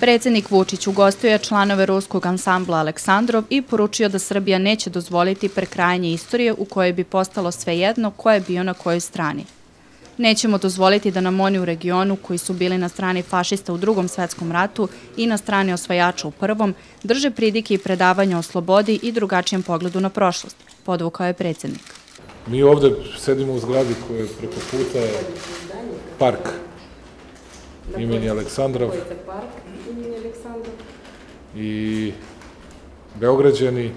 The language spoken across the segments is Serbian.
Predsednik Vučić ugostio je članove ruskog ansambla Aleksandrov i poručio da Srbija neće dozvoliti prekrajanje istorije u kojoj bi postalo svejedno ko je bio na kojoj strani. Nećemo dozvoliti da nam oni u regionu, koji su bili na strani fašista u drugom svetskom ratu i na strani osvajača u prvom, drže pridike i predavanja o slobodi i drugačijem pogledu na prošlost, podvukao je predsednik. Mi ovde sedimo u zgradi koja je preko puta je park imeni Aleksandrov i Beograđani,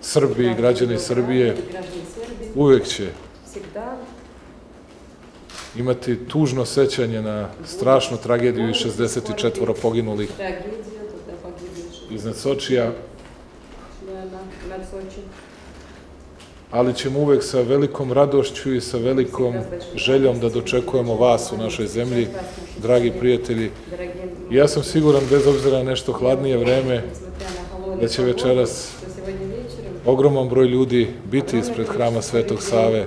Srbi i građani Srbije uvek će imati tužno sećanje na strašnu tragediju i 64 poginulih iznad Sočija, ali ćemo uvek sa velikom radošću i sa velikom željom da dočekujemo vas u našoj zemlji, dragi prijatelji. Ja sam siguran, bez obzira na nešto hladnije vreme, da će večeras ogroman broj ljudi biti ispred hrama Svetog Save,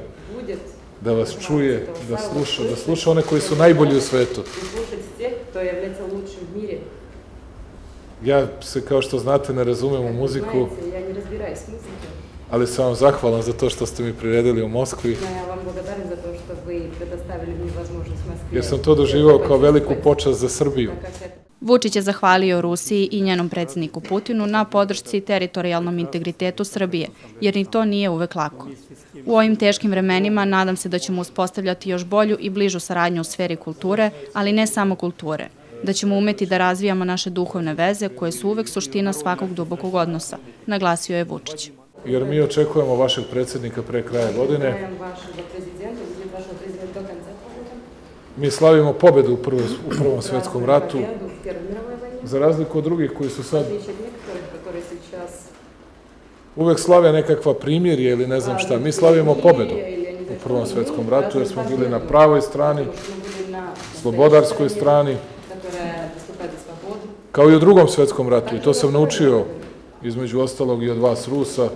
da vas čuje, da sluša, da sluša one koji su najbolji u svetu. Ja se, kao što znate, ne razumem u muziku, ali sam vam zahvalan za to što ste mi priredili u Moskvi. Jer sam to doživao kao veliku počast za Srbiju. Vučić je zahvalio Rusiji i njenom predsedniku Putinu na podršci teritorijalnom integritetu Srbije, jer ni to nije uvek lako. U ovim teškim vremenima nadam se da ćemo uspostavljati još bolju i bližu saradnju u sferi kulture, ali ne samo kulture, da ćemo umeti da razvijamo naše duhovne veze koje su uvek suština svakog dubokog odnosa, naglasio je Vučić. Jer mi očekujemo vašeg predsednika pre kraja godine. Mi slavimo pobedu u, prvo, u Prvom svetskom ratu, za razliku od drugih koji su sad uvek slave nekakva primjerje ili ne znam šta. Mi slavimo pobedu u Prvom svetskom ratu jer smo bili na pravoj strani, slobodarskoj strani, kao i u Drugom svetskom ratu. I to sam naučio između ostalog i od vas Rusa,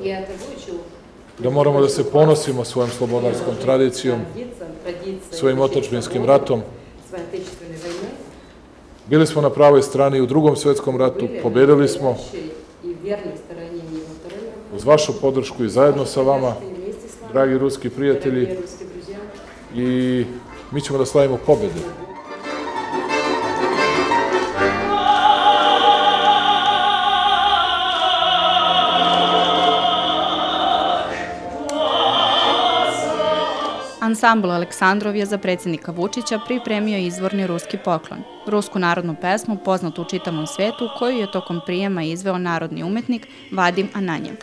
da moramo da se ponosimo svojom slobodarskom tradicijom, svojim otačbinskim ratom. Bili smo na pravoj strani u drugom svetskom ratu, pobedili smo uz vašu podršku i zajedno sa vama, dragi ruski prijatelji, i mi ćemo da slavimo pobedu. Ansambl Aleksandrov je za predsednika Vučića pripremio izvorni ruski poklon, rusku narodnu pesmu poznatu u čitavom svetu koju je tokom prijema izveo narodni umetnik Vadim Ananjev.